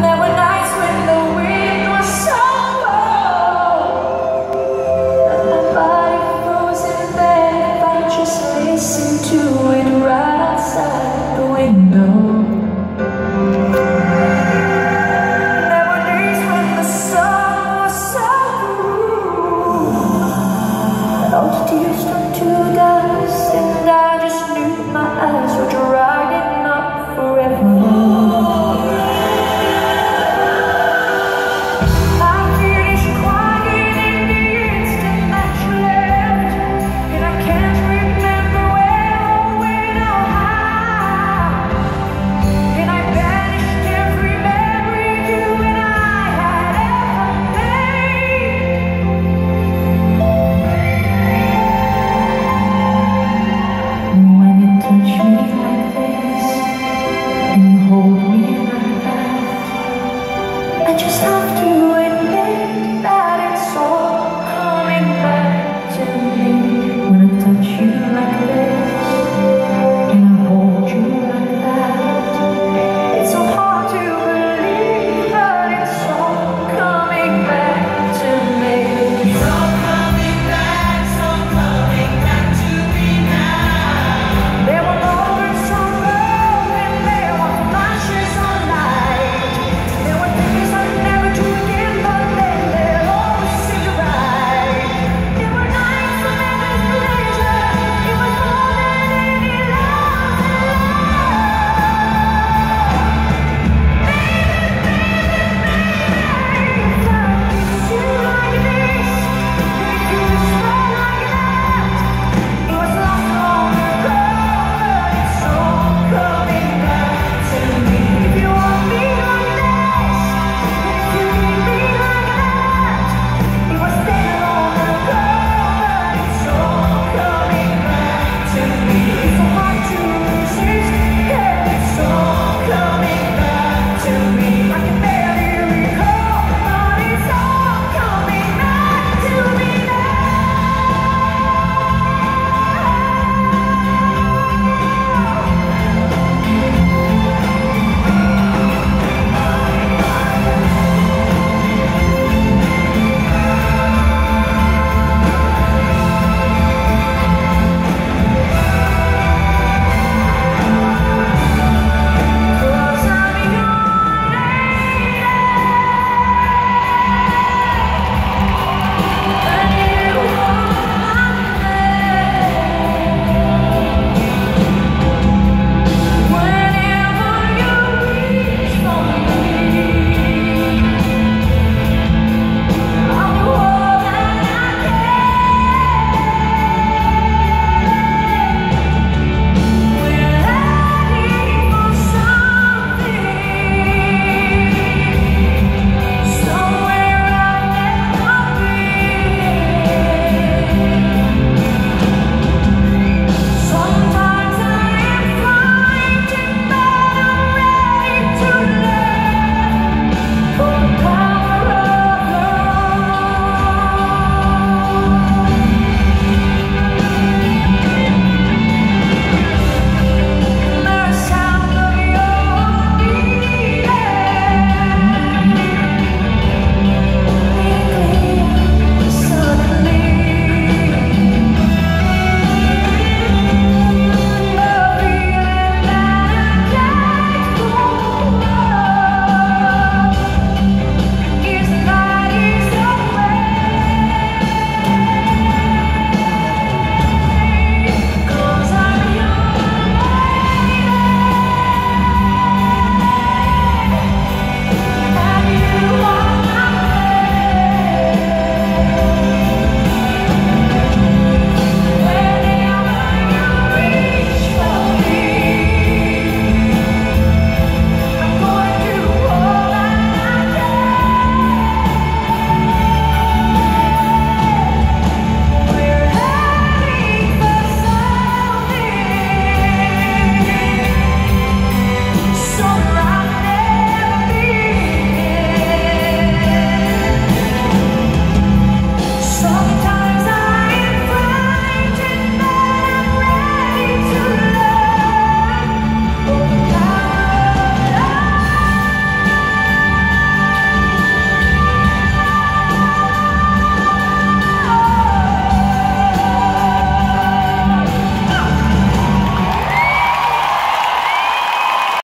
never know.